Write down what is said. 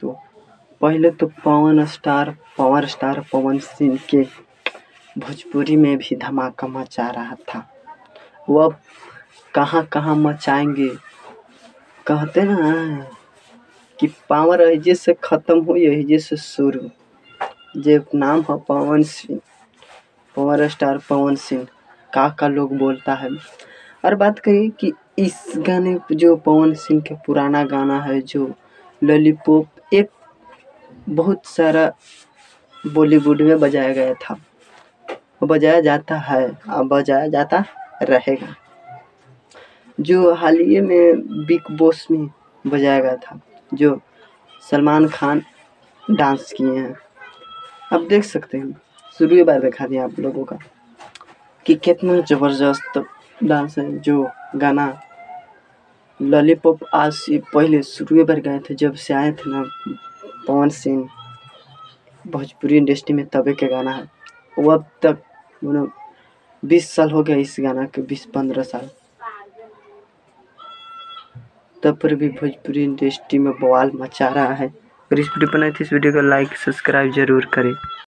तो पहले तो Pawan star power star Pawan Singh के भोजपुरी में भी धमाका मचा रहा था। वो अब कहाँ कहाँ मचाएँगे? कहते ना कि पावर अहिजे से ख़त्म हुई अहिजे से शुरू। जे नाम है पवन सिंह, पावर स्टार पवन सिंह। का का लोग बोलता है। और बात करें कि इस गाने जो पवन सिंह के पुराना गाना है, जो लॉलीपॉप, एक बहुत सारा बॉलीवुड में बजाया गया था। बजाया जाता है और बजाया जाता रहेगा। जो हाल ही में बिग बॉस में बजाया गया था, जो सलमान खान डांस किए हैं। आप देख सकते हैं, शुरू ही बार दिखा दिया आप लोगों का। कि कितना ज़बरदस्त डांस है, जो गाना लॉलीपॉप आज से पहले शुरू बार गए थे, जब से आए थे ना, पवन सिंह भोजपुरी इंडस्ट्री में तबे के गाना है। वो अब तक मतलब बीस साल हो गया इस गाना के, बीस पंद्रह साल। तब पर भी भोजपुरी इंडस्ट्री में बवाल मचा रहा है। अगर इस वीडियो पर नए थे इस वीडियो को लाइक, सब्सक्राइब ज़रूर करें।